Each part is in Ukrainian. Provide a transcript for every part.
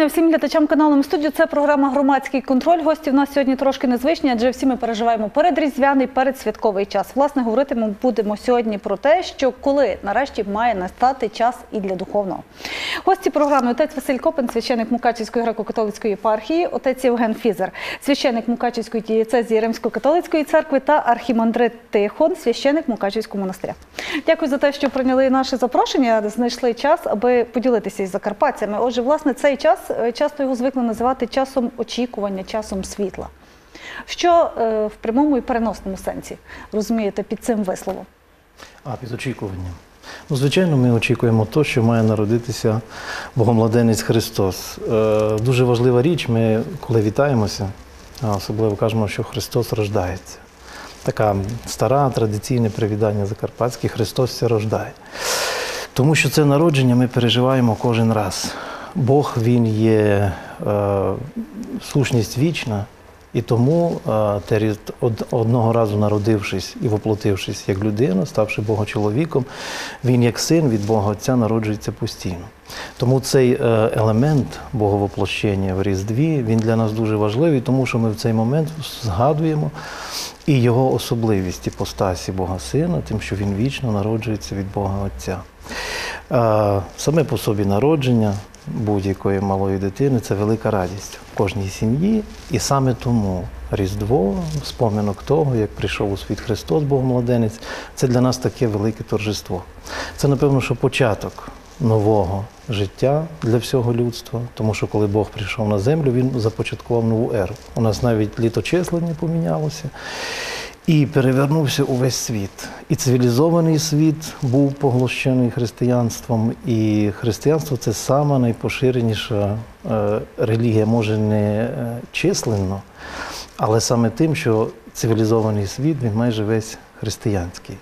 вітання всім глядачам каналу «М студію. Це програма Громадський контроль. Гості в нас сьогодні трошки незвичні, адже всі ми переживаємо передріздвяний, передсвятковий час. Власне, говорити ми будемо сьогодні про те, що коли нарешті має настати час і для духовного. Гості програми отець Василь Копин, священик Мукачівської греко-католицької єпархії, отець Євген Фізер, священик Мукачівської дієцезії Римсько-католицької церкви та архімандрит Тихон, священик Мукачівського монастиря. Дякую за те, що прийняли наше запрошення, знайшли час, аби поділитися із закарпатцями. Отже, власне, цей час е, часто його звикли називати часом очікування, часом світла. Що е, в прямому і переносному сенсі розумієте під цим висловом? А, під очікуванням. Ну, звичайно, ми очікуємо то, що має народитися Богомладенець Христос. Е, дуже важлива річ, ми коли вітаємося, особливо кажемо, що Христос рождається. Така стара традиційне привітання закарпатське Христос це рождає. Тому що це народження ми переживаємо кожен раз. Бог Він є е, сущність вічна, і тому е, одного разу народившись і воплотившись як людина, ставши Богочоловіком, він як син від Бога Отця народжується постійно. Тому цей е, елемент Боговоплощення в Різдві він для нас дуже важливий, тому що ми в цей момент згадуємо і його особливість іпостасі Бога Сина, тим, що він вічно народжується від Бога Отця. Е, Саме по собі народження будь-якої малої дитини це велика радість в кожній сім'ї. І саме тому Різдво, споминок того, як прийшов у світ Христос, Богомладенець, це для нас таке велике торжество. Це, напевно, що початок нового життя для всього людства, тому що коли Бог прийшов на землю, він започаткував нову еру. У нас навіть літочислення помінялося. І перевернувся увесь світ. І цивілізований світ був поглощений християнством. І християнство це сама найпоширеніша е, релігія, може не е, численно, але саме тим, що цивілізований світ він майже весь християнський.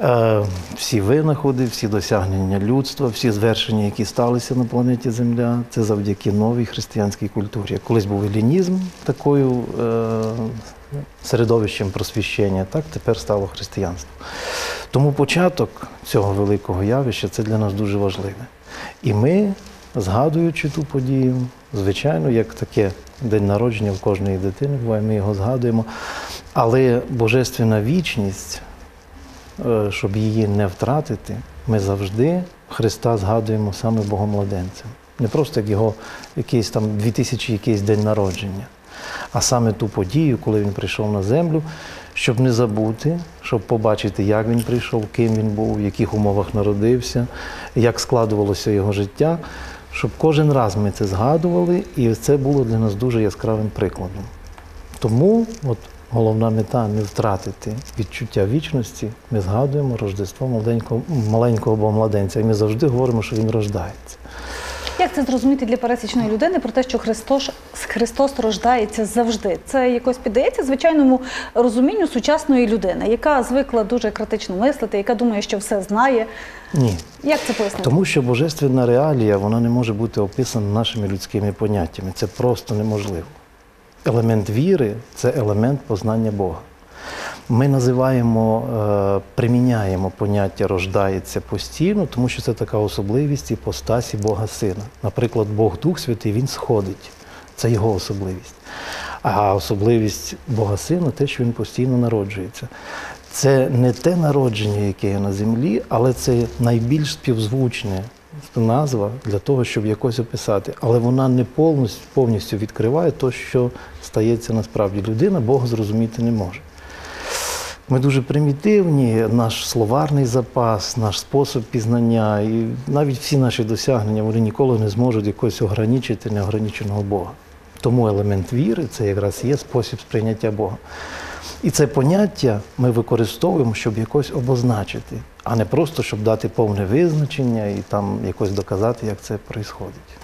Е, Всі винаходи, всі досягнення людства, всі звершення, які сталися на планеті Земля, це завдяки новій християнській культурі. Колись був елінізм такою середовищем просвіщення, так тепер стало християнство. Тому початок цього великого явища це для нас дуже важливе. І ми, згадуючи ту подію, звичайно, як таке день народження в кожної дитини, буває, ми його згадуємо. Але божественна вічність, е, щоб її не втратити, ми завжди Христа згадуємо саме Богомладенцем. Не просто як його якийсь там 2000 якийсь день народження, а саме ту подію, коли він прийшов на землю, щоб не забути, щоб побачити, як він прийшов, ким він був, в яких умовах народився, як складувалося його життя, щоб кожен раз ми це згадували, і це було для нас дуже яскравим прикладом. Тому от головна мета не втратити відчуття вічності. Ми згадуємо Рождество маленького, маленького Богомладенця, і ми завжди говоримо, що він рождається. Як це зрозуміти для пересічної людини про те, що Христос, Христос рождається завжди? Це якось піддається звичайному розумінню сучасної людини, яка звикла дуже критично мислити, яка думає, що все знає. Ні. Як це пояснити? Тому що божественна реалія вона не може бути описана нашими людськими поняттями. Це просто неможливо. Елемент віри це елемент познання Бога. Ми називаємо, е, приміняємо поняття рождається постійно, тому що це така особливість іпостасі Бога Сина. Наприклад, Бог Дух Святий Він сходить. Це його особливість. А особливість Бога Сина те, що він постійно народжується. Це не те народження, яке є на землі, але це найбільш співзвучне назва для того, щоб якось описати. Але вона не повністю, відкриває те, що стається насправді. Людина Бога зрозуміти не може. Ми дуже примітивні, наш словарний запас, наш спосіб пізнання і навіть всі наші досягнення вони ніколи не зможуть якось ограничити неограниченого Бога. Тому елемент віри це якраз є спосіб сприйняття Бога. І це поняття ми використовуємо, щоб якось обозначити, а не просто щоб дати повне визначення і там якось доказати, як це відбувається.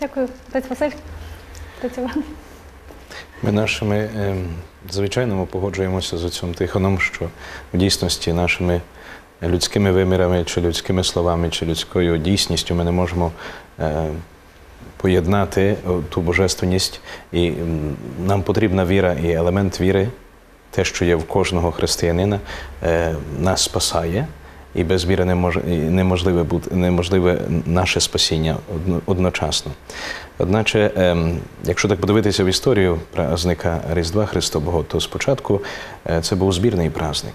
Дякую, отець Василь. Отець Іван. Ми нашими, е, звичайно, ми погоджуємося з цим Тихоном, що в дійсності нашими людськими вимірами, чи людськими словами, чи людською дійсністю ми не можемо е, поєднати ту божественність. І нам потрібна віра і елемент віри, те, що є в кожного християнина, е, нас спасає. І без віри неможливе, бути, неможливе наше спасіння одночасно. Одначе, ем, якщо так подивитися в історію праздника Різдва Христового, то спочатку е, це був збірний праздник.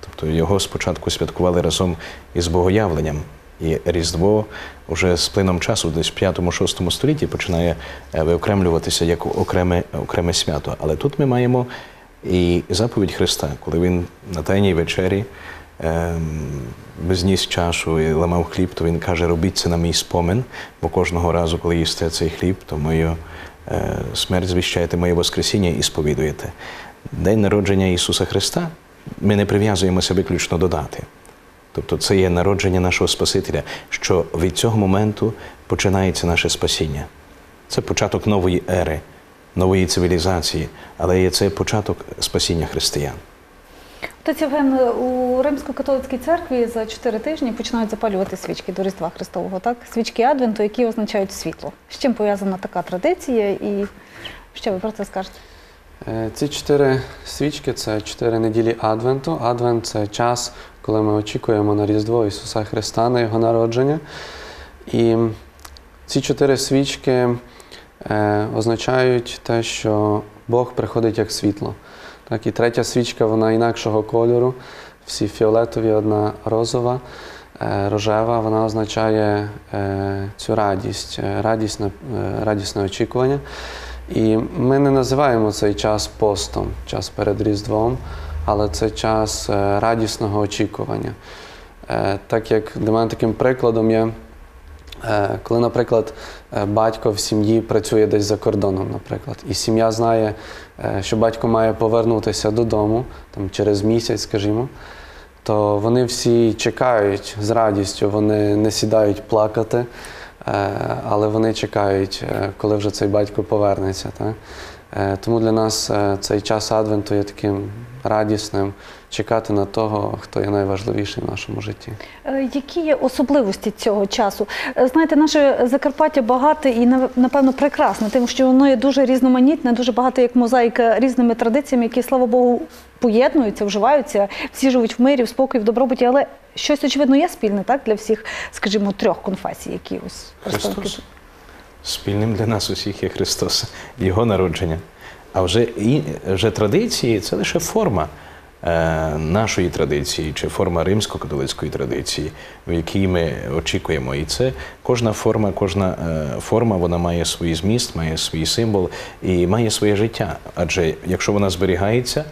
Тобто його спочатку святкували разом із богоявленням. І Різдво вже з плином часу, десь в 5-6 столітті, починає е, виокремлюватися як окреме, окреме свято. Але тут ми маємо і заповідь Христа, коли він на тайній вечері ем, безніс чашу і ламав хліб, то він каже: робіть це на мій спомин, бо кожного разу, коли їсте цей хліб, то мою е, смерть звіщаєте, моє Воскресіння і сповідуєте. День народження Ісуса Христа ми не прив'язуємося виключно до дати. Тобто це є народження нашого Спасителя, що від цього моменту починається наше спасіння. Це початок нової ери, нової цивілізації, але є це початок спасіння християн. Отець Євген, у Римсько-католицькій церкві за чотири тижні починають запалювати свічки до Різдва Христового, так? Свічки Адвенту, які означають світло. З чим пов'язана така традиція і що ви про це скажете? Е, Ці чотири свічки це чотири неділі Адвенту. Адвент це час, коли ми очікуємо на Різдво Ісуса Христа, на Його народження. І ці чотири свічки е, означають те, що Бог приходить як світло. Так, і третя свічка, вона інакшого кольору, всі фіолетові, одна розова, е, рожева, вона означає е, цю радість, е, радісне, радісне очікування. І ми не називаємо цей час постом, час перед Різдвом, але це час радісного очікування. Так як для мене таким прикладом є, коли, наприклад, батько в сім'ї працює десь за кордоном, наприклад, і сім'я знає, що батько має повернутися додому там, через місяць, скажімо, то вони всі чекають з радістю, вони не сідають плакати. Е, але вони чекають, е, коли вже цей батько повернеться. Так? Е, Тому для нас е, цей час Адвенту є таким радісним чекати на того, хто є найважливіший в нашому житті. Е, Які є особливості цього часу? Знаєте, наше Закарпаття багате і напевно прекрасне, тим, що воно є дуже різноманітне, дуже багато як мозаїка різними традиціями, які, слава Богу, поєднуються, вживаються. Всі живуть в мирі, в спокої, в добробуті, але щось очевидно є спільне, так для всіх, скажімо, трьох конфесій, які ось. Христос. Спільним для нас усіх є Христос, Його народження. А вже, і, вже традиції це лише форма е, нашої традиції чи форма римсько-католицької традиції, в якій ми очікуємо. І це кожна форма, кожна е, форма вона має свій зміст, має свій символ і має своє життя. Адже якщо вона зберігається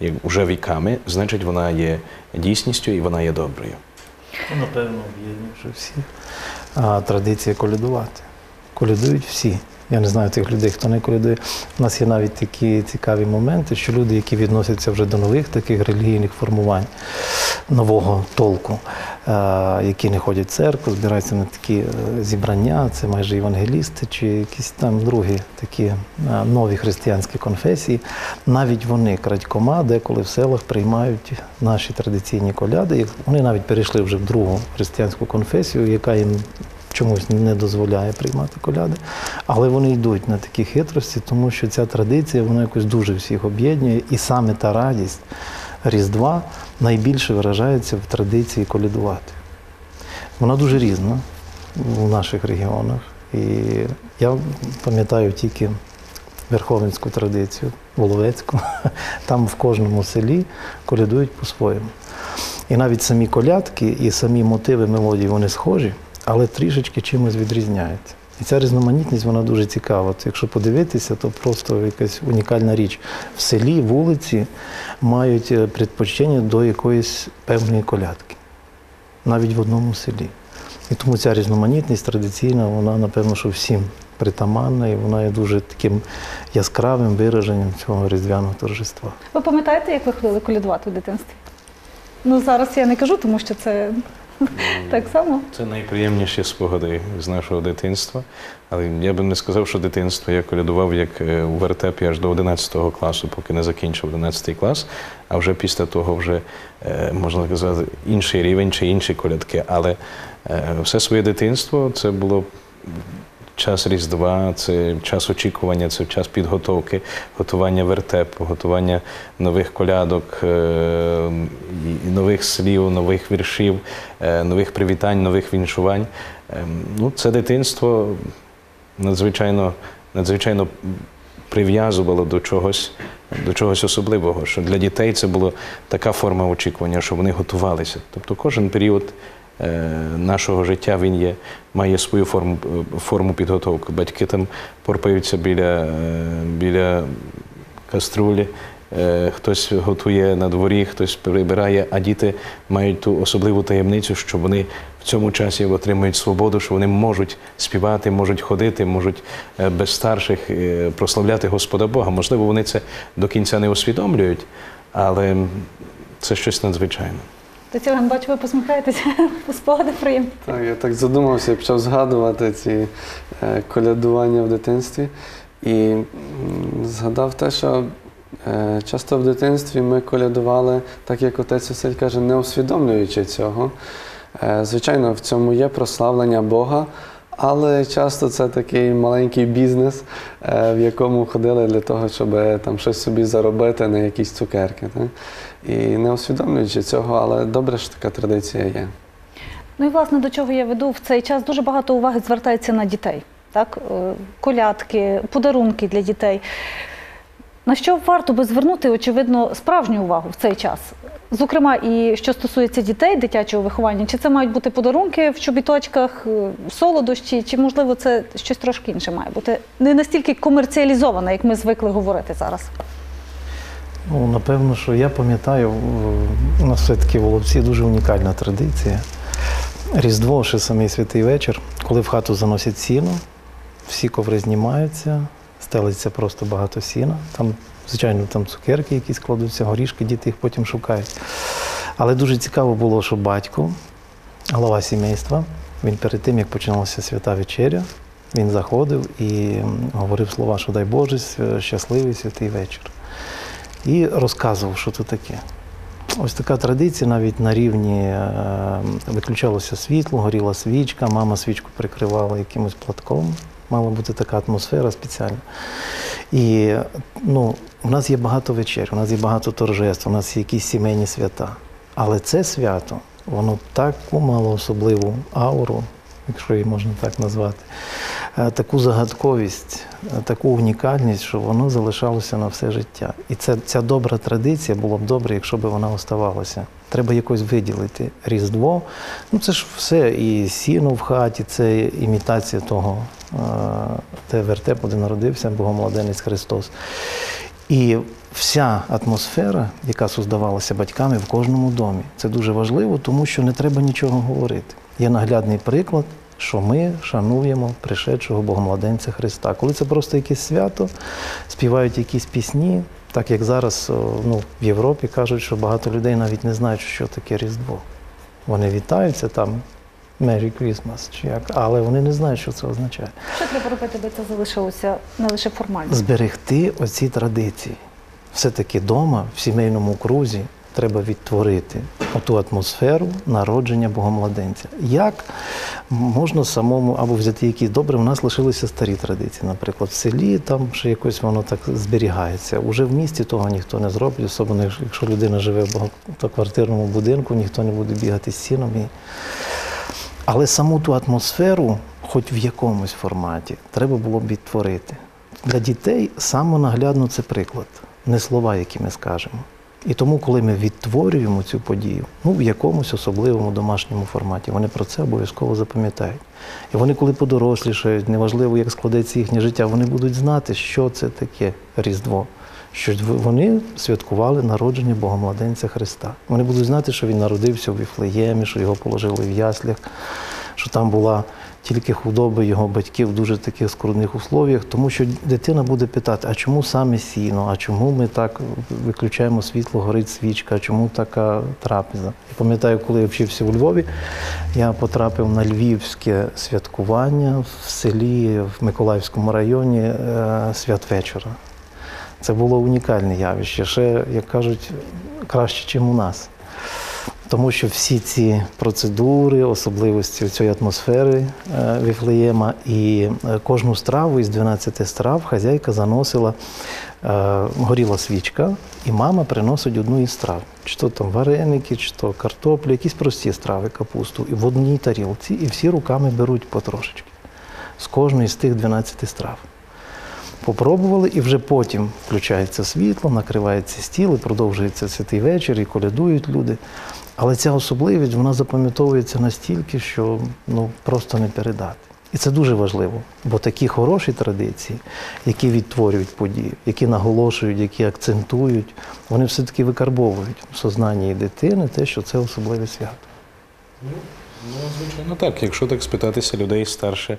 як вже віками, значить вона є дійсністю і вона є доброю. Ну, Напевно, об'єднуючи всі. А традиція колядувати. Колядують всі. Я не знаю тих людей, хто не колядує. У нас є навіть такі цікаві моменти, що люди, які відносяться вже до нових таких релігійних формувань, нового толку, е, які не ходять в церкву, збираються на такі е, зібрання, це майже євангелісти чи якісь там другі такі е, нові християнські конфесії. Навіть вони крадькома, деколи в селах приймають наші традиційні коляди. Вони навіть перейшли вже в другу християнську конфесію, яка їм чомусь не дозволяє приймати коляди. Але вони йдуть на такі хитрості, тому що ця традиція вона якось дуже всіх об'єднує, і саме та радість Різдва найбільше виражається в традиції колядувати. Вона дуже різна у наших регіонах. І я пам'ятаю тільки верховенську традицію, Воловецьку. Там в кожному селі колядують по-своєму. І навіть самі колядки і самі мотиви мелодії вони схожі, але трішечки чимось відрізняються. І ця різноманітність вона дуже цікава. От якщо подивитися, то просто якась унікальна річ. В селі вулиці мають е, предпочтення до якоїсь певної колядки, навіть в одному селі. І тому ця різноманітність традиційна, вона, напевно, що всім притаманна, і вона є дуже таким яскравим вираженням цього різдвяного торжества. Ви пам'ятаєте, як ви ходили колядувати в дитинстві? Ну зараз я не кажу, тому що це так само. Це найприємніші спогади з нашого дитинства. Але я би не сказав, що дитинство я колядував як е, у вертепі аж до 11 класу, поки не закінчив 11 клас. А вже після того вже е, можна сказати інший рівень чи інші колядки. Але е, все своє дитинство це було час Різдва, це час очікування, це час підготовки, готування вертепу, готування нових колядок, е, нових слів, нових віршів, е, нових привітань, нових віншувань. Е, Ну, це дитинство надзвичайно, надзвичайно прив'язувало до чогось, до чогось особливого. Що для дітей це була така форма очікування, що вони готувалися. Тобто кожен період нашого життя він є, має свою форму, е, форму підготовки. Батьки там порпаються біля, е, біля каструлі. е, Хтось готує на дворі, хтось прибирає, а діти мають ту особливу таємницю, що вони в цьому часі отримують свободу, що вони можуть співати, можуть ходити, можуть е, без старших е, прославляти Господа Бога. Можливо, вони це до кінця не усвідомлюють, але це щось надзвичайне. Тетя цього бачу, ви посміхаєтеся. Спогади приємні. Так, я так задумався і почав згадувати ці е, колядування в дитинстві. І згадав те, що е, часто в дитинстві ми колядували, так як отець Василь каже, не усвідомлюючи цього. Е, звичайно, в цьому є прославлення Бога, але часто це такий маленький бізнес, е, в якому ходили для того, щоб е, там щось собі заробити на якісь цукерки. Так? І не усвідомлюючи цього, але добре, що така традиція є. Ну і власне до чого я веду в цей час дуже багато уваги звертається на дітей. Так, Е, колядки, подарунки для дітей. На що варто би звернути, очевидно, справжню увагу в цей час? Зокрема, і що стосується дітей, дитячого виховання, чи це мають бути подарунки в чобіточках, е, солодощі, чи можливо це щось трошки інше має бути не настільки комерціалізоване, як ми звикли говорити зараз. Ну, напевно, що я пам'ятаю, у нас все-таки в Воловці дуже унікальна традиція. Різдво, ще самий святий вечір, коли в хату заносять сіно, всі коври знімаються, стелиться просто багато сіна. Там, звичайно, там цукерки якісь кладуться, горішки, діти їх потім шукають. Але дуже цікаво було, що батько, голова сімейства, він перед тим, як починалася свята вечеря, він заходив і говорив слова, що дай Боже, щасливий святий вечір. І розказував, що це таке. Ось така традиція навіть на рівні е, виключалося світло, горіла свічка, мама свічку прикривала якимось платком. Мала бути така атмосфера спеціальна. І ну, у нас є багато вечер, у нас є багато торжеств, у нас є якісь сімейні свята. Але це свято, воно таку мало особливу ауру, якщо її можна так назвати, таку загадковість, е, таку унікальність, що воно залишалося на все життя. І це, ця добра традиція було б добре, якщо б вона оставалася. Треба якось виділити Різдво. Ну це ж все, і сіно в хаті, це імітація того, е, те вертепу, де народився Богомладенець Христос. І вся атмосфера, яка создавалася батьками в кожному домі, це дуже важливо, тому що не треба нічого говорити. Є наглядний приклад, що ми шануємо пришедшого Богомладенця Христа. Коли це просто якесь свято, співають якісь пісні, так як зараз ну, в Європі кажуть, що багато людей навіть не знають, що таке Різдво. Вони вітаються там Merry Christmas, чи як, але вони не знають, що це означає. Що треба робити, аби це залишилося не лише формально? зберегти оці традиції. Все-таки вдома, в сімейному крузі, треба відтворити ту атмосферу народження Богомладенця. Як можна самому або взяти якісь добре, у нас лишилися старі традиції. Наприклад, в селі там ще якось воно так зберігається. Уже в місті того ніхто не зробить, особливо якщо- людина живе в багатоквартирному будинку, ніхто не буде бігати з сіном. І... Але саму ту атмосферу, хоч в якомусь форматі, треба було б відтворити. Для дітей саме наглядно це приклад, не слова, які ми скажемо. І тому, коли ми відтворюємо цю подію, ну в якомусь особливому домашньому форматі, вони про це обов'язково запам'ятають. І вони, коли подорослішають, неважливо, як складеться їхнє життя, вони будуть знати, що це таке Різдво. Що вони святкували народження Богомладенця Христа. Вони будуть знати, що він народився в Віфлеємі, що його положили в яслях, що там була тільки худоба його батьків в дуже таких скрутних условіях, тому що дитина буде питати, а чому саме сіно, а чому ми так виключаємо світло, горить свічка, а чому така трапеза? Я пам'ятаю, коли я вчився у Львові, я потрапив на львівське святкування в селі в Миколаївському районі е, святвечора. Це було унікальне явище, ще, як кажуть, краще, ніж у нас. Тому що всі ці процедури, особливості цієї атмосфери е, Віфлеєма і е, кожну страву із 12 страв хазяйка заносила, е, горіла свічка, і мама приносить одну із страв. Чи то там вареники, чи то картоплю, якісь прості страви, капусту, і в одній тарілці, і всі руками беруть потрошечки з кожної з тих 12 страв. Попробували, і вже потім включається світло, накривається стіл, і продовжується святий вечір, і колядують люди. Але ця особливість вона запам'ятовується настільки, що ну, просто не передати. І це дуже важливо, бо такі хороші традиції, які відтворюють події, які наголошують, які акцентують, вони все-таки викарбовують в сознанні дитини те, що це особливе свято. Ну, звичайно, так. Якщо так спитатися людей старше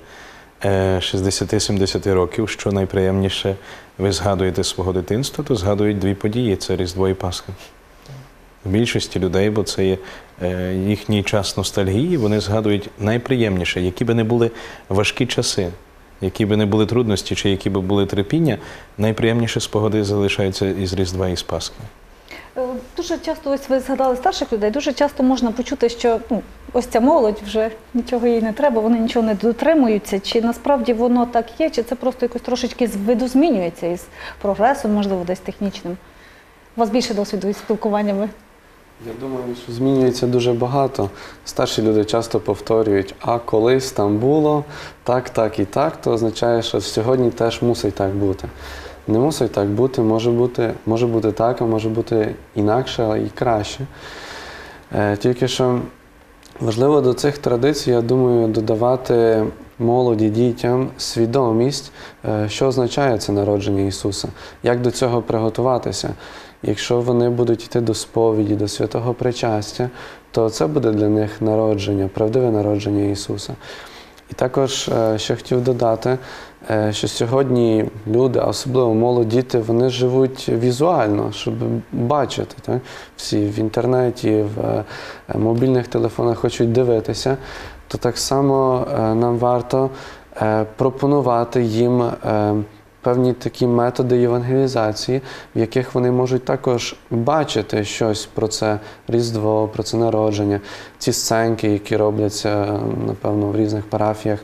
е, 60-70 років, що найприємніше ви згадуєте свого дитинства, то згадують дві події це Різдво і Пасха. Більшості людей, бо це є е, їхній час ностальгії, вони згадують найприємніше, які би не були важкі часи, які би не були трудності, чи які би були терпіння, найприємніші спогади залишаються із Різдва і з Пасхи. Е, Дуже часто, ось ви згадали старших людей, дуже часто можна почути, що ну, ось ця молодь вже нічого їй не треба, вони нічого не дотримуються. Чи насправді воно так є, чи це просто якось трошечки виду із прогресом, можливо, десь технічним? У вас більше досвіду із спілкуваннями. Я думаю, що змінюється дуже багато. Старші люди часто повторюють, а колись там було так, так і так, то означає, що сьогодні теж мусить так бути. Не мусить так бути, може бути, може бути так, а може бути інакше і краще. Е, тільки що важливо до цих традицій, я думаю, додавати молоді дітям свідомість, е, що означає це народження Ісуса, як до цього приготуватися. Якщо вони будуть йти до сповіді, до святого причастя, то це буде для них народження, правдиве народження Ісуса. І також е, ще хотів додати, е, що сьогодні люди, особливо молоді діти, вони живуть візуально, щоб бачити. Так? Всі в інтернеті, в е, мобільних телефонах хочуть дивитися, то так само нам варто пропонувати їм. Певні такі методи євангелізації, в яких вони можуть також бачити щось про це Різдво, про це народження, ці сценки, які робляться, напевно, в різних парафіях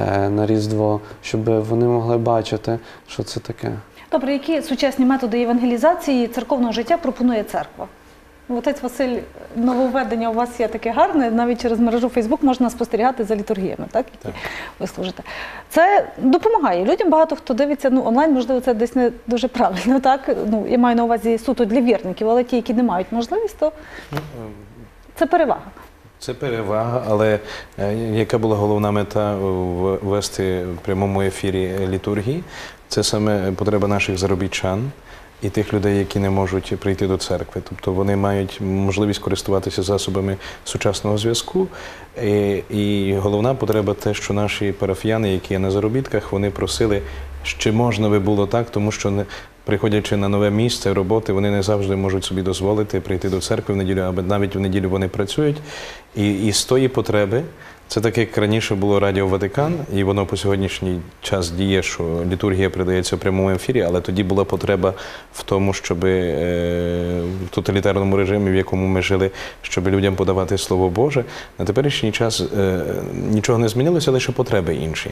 е, на Різдво, щоб вони могли бачити, що це таке. Добре, які сучасні методи евангелізації церковного життя пропонує церква? Отець Василь, нововведення у вас є таке гарне, навіть через мережу Фейсбук можна спостерігати за літургіями, так, які Так. ви служите. Це допомагає. Людям багато хто дивиться ну, онлайн, можливо, це десь не дуже правильно. Так? Ну, я маю на увазі суто для вірників, але ті, які не мають можливість, то це перевага. Це перевага, але е, яка була головна мета ввести в прямому ефірі літургії? Це саме потреба наших заробітчан і тих людей, які не можуть прийти до церкви. Тобто вони мають можливість користуватися засобами сучасного зв'язку. І, і головна потреба те, що наші парафіяни, які є на заробітках, вони просили, чи можна би було так, тому що не. Приходячи на нове місце роботи, вони не завжди можуть собі дозволити прийти до церкви в неділю, або навіть в неділю вони працюють. І, і з тої потреби, це так як раніше було Радіо Ватикан, і воно по сьогоднішній час діє, що літургія передається в прямому ефірі, але тоді була потреба в тому, щоб е, в тоталітарному режимі, в якому ми жили, щоб людям подавати Слово Боже. На теперішній час е, нічого не змінилося, лише потреби інші.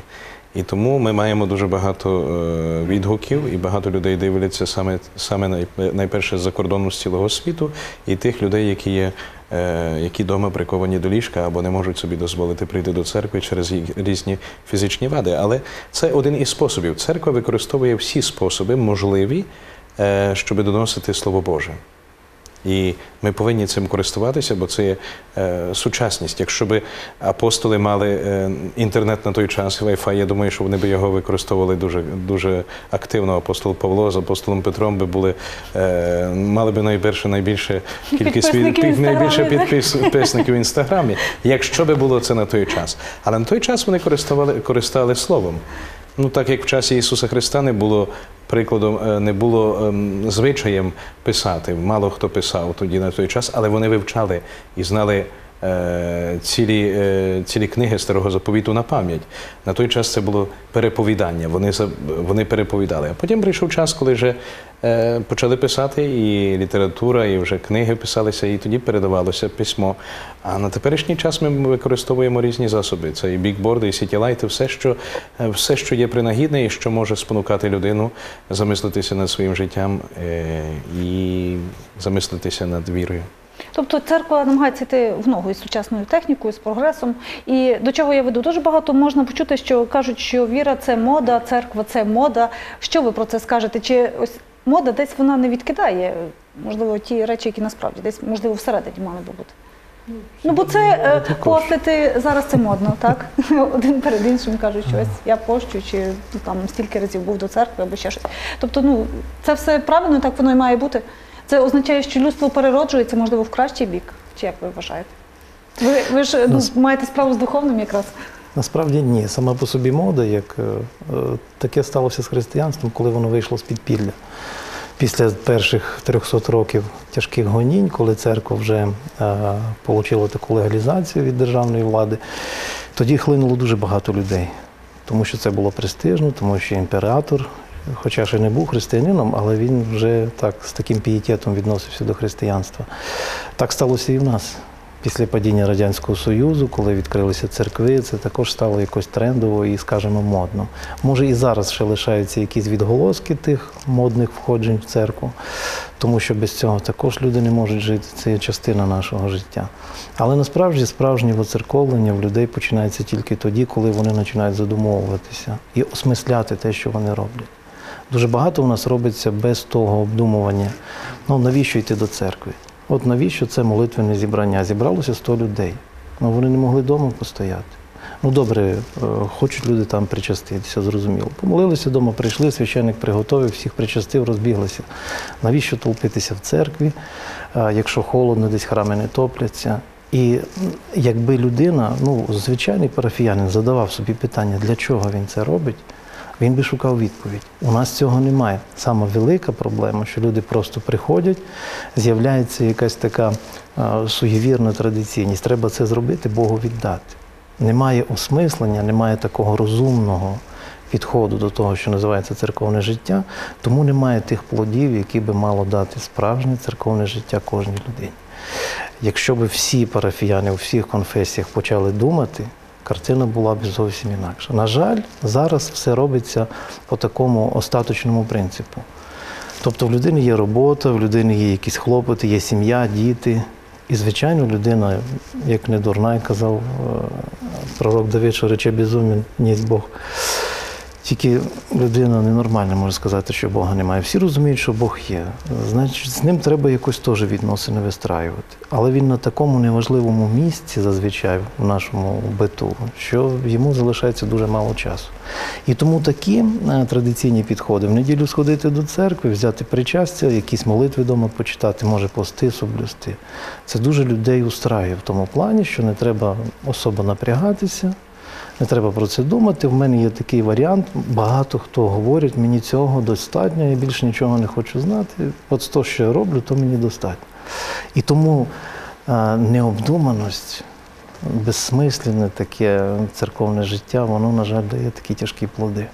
І тому ми маємо дуже багато е, відгуків, і багато людей дивляться саме, саме найперше з-за кордону з цілого світу, і тих людей, які є. Е, Які вдома приковані до ліжка або не можуть собі дозволити прийти до церкви через різні фізичні вади. Але це один із способів. Церква використовує всі способи можливі, е, щоб доносити Слово Боже. І ми повинні цим користуватися, бо це є е, сучасність. Якщо б апостоли мали е, інтернет на той час, Wi-Fi, я думаю, що вони б його використовували дуже, дуже активно. Апостол Павло з апостолом Петром би були, е, мали б найперше найбільше кількість від- найбільше підпис, підписників в інстаграмі, якщо би було це на той час. Але на той час вони користували, користали словом. Ну, так як в часі Ісуса Христа не було прикладом, е, не було ем, звичаєм писати. Мало хто писав тоді на той час, але вони вивчали і знали цілі, е, цілі книги старого заповіту на пам'ять. На той час це було переповідання. Вони вони переповідали. А потім прийшов час, коли вже е, почали писати і література, і вже книги писалися, і тоді передавалося письмо. А на теперішній час ми використовуємо різні засоби. Це і бікборди, і сітілайти, все, що, е, все, що є принагідне і що може спонукати людину замислитися над своїм життям е, і замислитися над вірою. Тобто церква намагається йти в ногу із сучасною технікою, з прогресом. І до чого я веду? Дуже багато можна почути, що кажуть, що віра це мода, церква це мода. Що ви про це скажете? Чи ось мода десь вона не відкидає? Можливо, ті речі, які насправді десь можливо всередині мали би бути. Ну, бо це е, постити зараз це модно, так? Один перед іншим кажуть, що ось я пощу, чи ну, там стільки разів був до церкви або ще щось. Тобто, ну це все правильно, так воно і має бути. Це означає, що людство перероджується, можливо, в кращий бік. Чи як ви вважаєте? Ви, ви ж ну, маєте справу з духовним якраз. Насправді ні. Сама по собі мода, як е, е, таке сталося з християнством, коли воно вийшло з підпілля. Після перших 300 років тяжких гонінь, коли церква вже е, отримала таку легалізацію від державної влади, тоді хлинуло дуже багато людей. Тому що це було престижно, тому що імператор, хоча ще не був християнином, але він вже так з таким пієтетом відносився до християнства. Так сталося і в нас. Після падіння Радянського Союзу, коли відкрилися церкви, це також стало якось трендово і, скажімо, модно. Може, і зараз ще лишаються якісь відголоски тих модних входжень в церкву, тому що без цього також люди не можуть жити. Це є частина нашого життя. Але насправді справжнє воцерковлення в людей починається тільки тоді, коли вони починають задумовуватися і осмисляти те, що вони роблять. Дуже багато у нас робиться без того обдумування. Ну навіщо йти до церкви? От навіщо це молитвене зібрання? Зібралося 100 людей. Ну вони не могли вдома постояти. Ну добре, е, хочуть люди там причаститися, зрозуміло. Помолилися вдома, прийшли, священник приготовив, всіх причастив, розбіглися. Навіщо толпитися в церкві, е, якщо холодно, десь храми не топляться? І якби людина, ну звичайний парафіянин, задавав собі питання, для чого він це робить, він би шукав відповідь. У нас цього немає. Сама велика проблема, що люди просто приходять, з'являється якась така суєвірна традиційність. Треба це зробити, Богу віддати. Немає осмислення, немає такого розумного підходу до того, що називається церковне життя, тому немає тих плодів, які би мало дати справжнє церковне життя кожній людині. Якщо б всі парафіяни у всіх конфесіях почали думати, картина була б зовсім інакша. На жаль, зараз все робиться по такому остаточному принципу. Тобто в людини є робота, в людини є якісь хлопоти, є сім'я, діти. І, звичайно, людина, як не дурна, казав е, пророк Давид, що рече безумін, ніс Бог. Тільки людина ненормальна може сказати, що Бога немає. Всі розуміють, що Бог є. Значить, з ним треба якось теж відносини вистраювати. Але він на такому неважливому місці зазвичай в нашому биту, що йому залишається дуже мало часу. І тому такі е, традиційні підходи в неділю сходити до церкви, взяти причастя, якісь молитви вдома почитати, може пости, соблюсти. Це дуже людей устраює в тому плані, що не треба особо напрягатися. Не треба про це думати. В мене є такий варіант. Багато хто говорить, мені цього достатньо, я більше нічого не хочу знати. От то, що я роблю, то мені достатньо. І тому необдуманість, безсмисленне таке церковне життя, воно, на жаль, дає такі тяжкі плоди.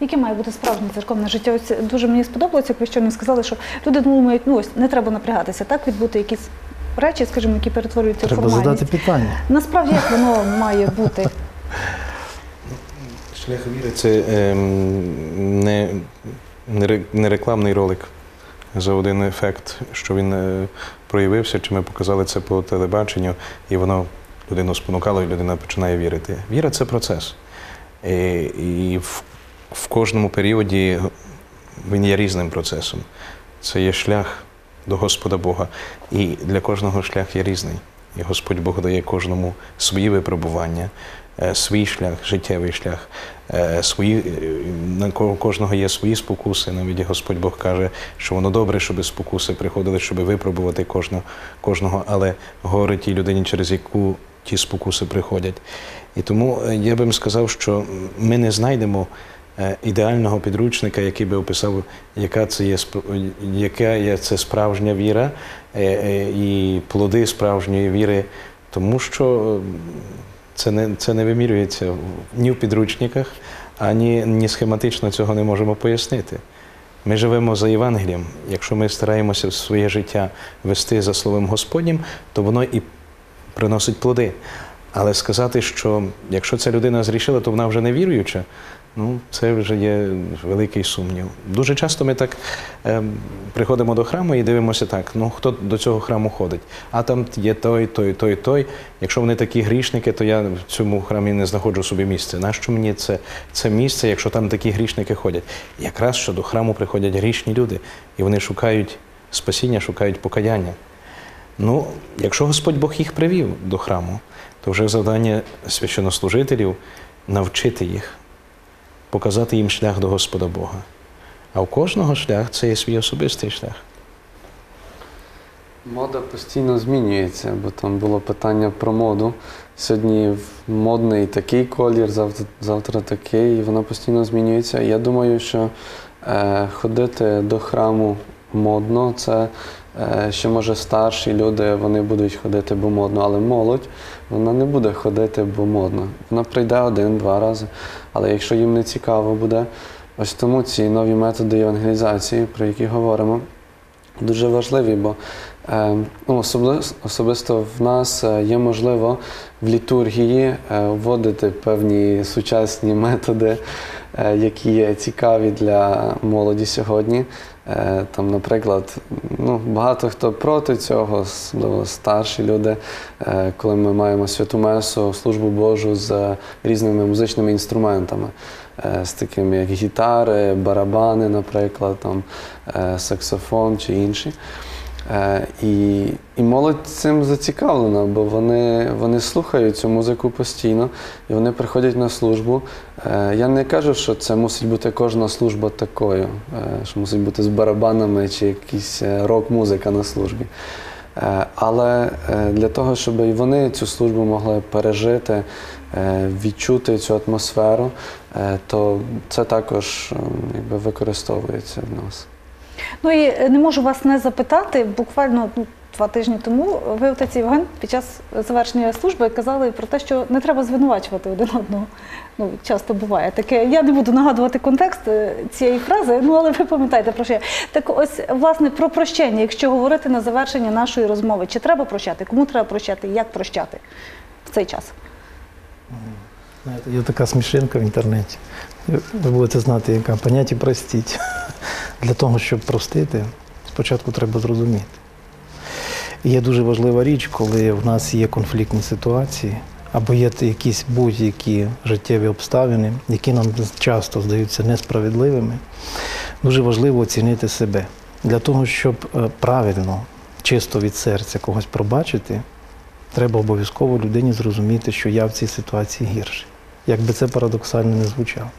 Яке має бути справжнє церковне життя? Ось дуже мені сподобалося, як ви щойно сказали, що люди думають, ну ось не треба напрягатися, так відбути якісь речі, скажімо, які перетворюються в Треба задати питання. Насправді як воно має бути? Шлях віри це ем, не, не рекламний ролик за один ефект, що він е, проявився, чи ми показали це по телебаченню, і воно людину спонукало, і людина починає вірити. Віра це процес. І, і в, в кожному періоді він є різним процесом. Це є шлях до Господа Бога. І для кожного шлях є різний. І Господь Бог дає кожному свої випробування, е, свій шлях, життєвий шлях, е, свої, е, на ко- кожного є свої спокуси. Навіть Господь Бог каже, що воно добре, щоб спокуси приходили, щоб випробувати кожного, кожного, але горе тій людині, через яку ті спокуси приходять. І тому е, я би сказав, що ми не знайдемо е, ідеального підручника, який би описав, яка це є яка є це справжня віра е, е, і плоди справжньої віри Тому що е, це не, це не вимірюється ні в підручниках, ані ні схематично цього не можемо пояснити. Ми живемо за Євангелієм. Якщо ми стараємося своє життя вести за Словом Господнім, то воно і приносить плоди. Але сказати, що якщо ця людина зрішила, то вона вже не віруюча, ну це вже є великий сумнів. Дуже часто ми так ем, приходимо до храму і дивимося так: ну хто до цього храму ходить? А там є той, той, той, той. Якщо вони такі грішники, то я в цьому храмі не знаходжу собі місце. Нащо мені це, це місце, якщо там такі грішники ходять? Якраз що до храму приходять грішні люди, і вони шукають спасіння, шукають покаяння. Ну, якщо Господь Бог їх привів до храму, то вже завдання священнослужителів навчити їх, показати їм шлях до Господа Бога. А у кожного шлях це є свій особистий шлях. Мода постійно змінюється, бо там було питання про моду. Сьогодні модний такий колір, завтра, завтра такий, і вона постійно змінюється. Я думаю, що е, ходити до храму модно, це ще може старші люди, вони будуть ходити, бо модно, але молодь вона не буде ходити, бо модно. Вона прийде один-два рази. Але якщо їм не цікаво буде, ось тому ці нові методи евангелізації, про які говоримо, дуже важливі, бо е, ну, особисто, в нас е, є можливо в літургії е, вводити певні сучасні методи, які є цікаві для молоді сьогодні. Е, Там, наприклад, ну, багато хто проти цього, особливо старші люди, е, коли ми маємо святу месу, службу Божу з різними музичними інструментами, е, з такими як гітари, барабани, наприклад, там, саксофон чи інші. Е, І, і молодь цим зацікавлена, бо вони, вони слухають цю музику постійно і вони приходять на службу. Е, Я не кажу, що це мусить бути кожна служба такою, е, що мусить бути з барабанами чи якась е, рок-музика на службі. Але для того, щоб і вони цю службу могли пережити, відчути цю атмосферу, то це також ем, якби, використовується в нас. Ну і е, не можу вас не запитати. Буквально ну, два тижні тому ви, отець Євген, під час завершення служби казали про те, що не треба звинувачувати один одного. Ну, часто буває таке. Я не буду нагадувати контекст е, цієї фрази, ну але ви пам'ятаєте про що я. Так ось, власне, про прощення, якщо говорити на завершення нашої розмови, чи треба прощати, кому треба прощати, як прощати в цей час? Є така смішинка в інтернеті. Ви будете знати, яка поняття простіть. Для того, щоб простити, спочатку треба зрозуміти. І є дуже важлива річ, коли в нас є конфліктні ситуації, або є якісь будь-які життєві обставини, які нам часто здаються несправедливими. Дуже важливо оцінити себе. Для того, щоб е, правильно, чисто від серця когось пробачити, треба обов'язково людині зрозуміти, що я в цій ситуації гірший. Як би це парадоксально не звучало.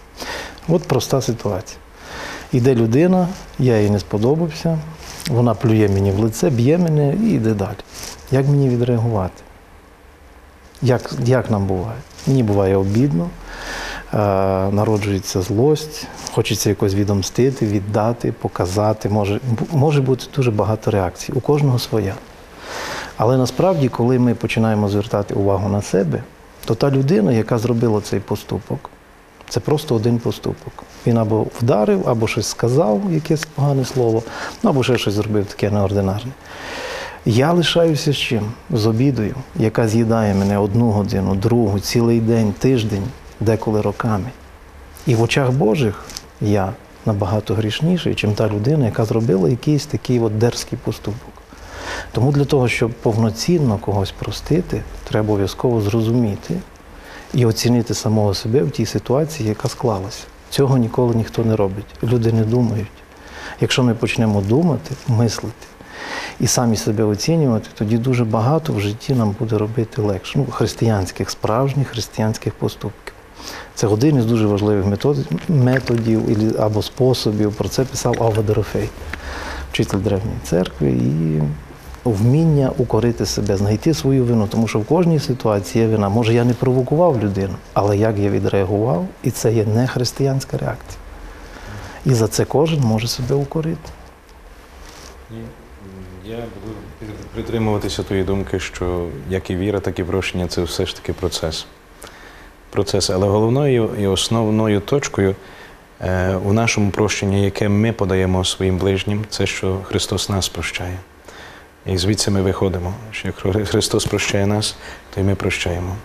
От проста ситуація. Іде людина, я їй не сподобався, вона плює мені в лице, б'є мене і йде далі. Як мені відреагувати? Як, як нам буває? Мені буває обідно, е, народжується злость, хочеться якось відомстити, віддати, показати. Може, може бути дуже багато реакцій. У кожного своя. Але насправді, коли ми починаємо звертати увагу на себе, то та людина, яка зробила цей поступок, це просто один поступок. Він або вдарив, або щось сказав, якесь погане слово, ну або ще щось зробив таке неординарне. Я лишаюся з чим? З обідою, яка з'їдає мене одну годину, другу, цілий день, тиждень, деколи роками. І в очах Божих я набагато грішніший, ніж та людина, яка зробила якийсь такий от дерзкий поступок. Тому для того, щоб повноцінно когось простити, треба обов'язково зрозуміти і оцінити самого себе в тій ситуації, яка склалася. Цього ніколи ніхто не робить. Люди не думають. Якщо ми почнемо думати, мислити і самі себе оцінювати, тоді дуже багато в житті нам буде робити легше. Ну, християнських, справжніх християнських поступків. Це один із дуже важливих методів, методів або способів. Про це писав Ава Дорофей, вчитель древньої церкви, і вміння укорити себе, знайти свою вину, тому що в кожній ситуації є вина. Може, я не провокував людину, але як я відреагував, і це є не християнська реакція. І за це кожен може себе укорити. Я буду Притримуватися тої думки, що як і віра, так і прощення це все ж таки процес. Процес. Але головною і основною точкою е, у нашому прощенні, яке ми подаємо своїм ближнім, це що Христос нас прощає. І звідси ми виходимо, що як Христос прощає нас, то й ми прощаємо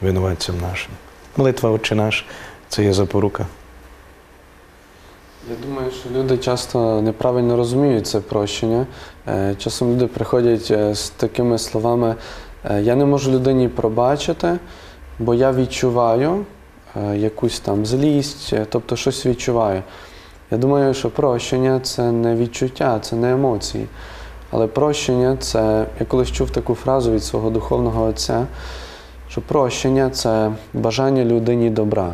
винуватцям нашим. Молитва Отче наш це є запорука. Я думаю, що люди часто неправильно розуміють це прощення. Е, Часом люди приходять е, з такими словами: е, я не можу людині пробачити, бо я відчуваю якусь там злість, тобто щось відчуваю. Я думаю, що прощення це не відчуття, це не емоції. Але прощення це, я колись чув таку фразу від свого духовного отця, що прощення це бажання людині добра.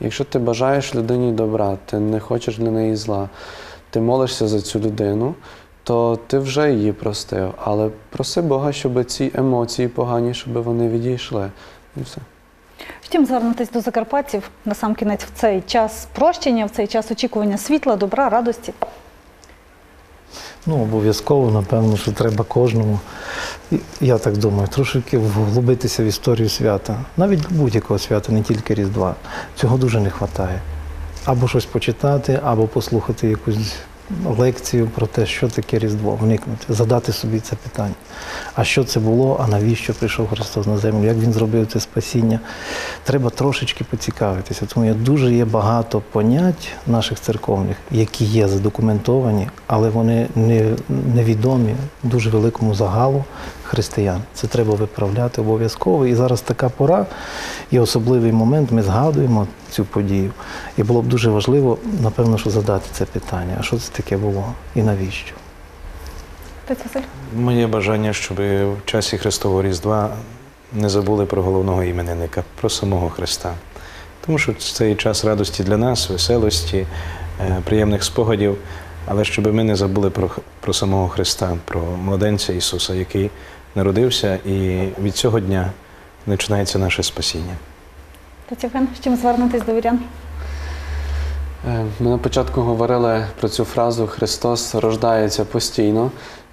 Якщо ти бажаєш людині добра, ти не хочеш для неї зла, ти молишся за цю людину, то ти вже її простив. Але проси Бога, щоб ці емоції погані, щоб вони відійшли. І все. Втім, звернутись до закарпатців кінець в цей час прощення, в цей час очікування світла, добра, радості. Ну, обов'язково, напевно, що треба кожному, я так думаю, трошки вглубитися в історію свята. Навіть будь-якого свята, не тільки Різдва. Цього дуже не вистачає. Або щось почитати, або послухати якусь лекцію про те, що таке Різдво, вникнути, задати собі це питання. А що це було, а навіщо прийшов Христос на землю, як Він зробив це спасіння? Треба трошечки поцікавитися. Тому є дуже є багато понять наших церковних, які є задокументовані, але вони не, невідомі дуже великому загалу християн. Це треба виправляти обов'язково. І зараз така пора і особливий момент. Ми згадуємо цю подію. І було б дуже важливо, напевно, що задати це питання: а що це таке було і навіщо? Моє бажання, щоб в часі Христового Різдва не забули про головного іменинника, про самого Христа. Тому що це і час радості для нас, веселості, е, приємних спогадів, але щоб ми не забули про, про самого Христа, про младенця Ісуса, який народився, і від цього дня починається наше спасіння. Отець з чим звернутись до вірян? Е, Ми на початку говорили про цю фразу Христос рождається постійно.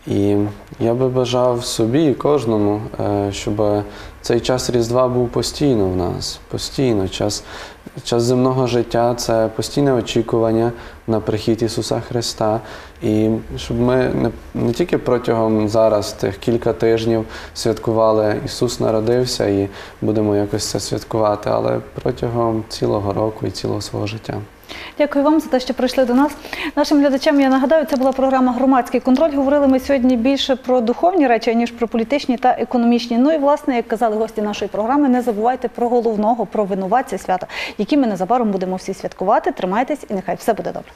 І я би бажав собі і кожному, е, щоб цей час Різдва був постійно в нас. Постійно. Час, час земного життя це постійне очікування на прихід Ісуса Христа. І щоб ми не, не тільки протягом зараз тих кілька тижнів святкували Ісус народився і будемо якось це святкувати, але протягом цілого року і цілого свого життя. Дякую вам за те, що прийшли до нас. Нашим глядачам я нагадаю, це була програма Громадський контроль. Говорили ми сьогодні більше про духовні речі, ніж про політичні та економічні. Ну і власне, як казали гості нашої програми, не забувайте про головного, про винуватця свята, які ми незабаром будемо всі святкувати. Тримайтесь і нехай все буде добре.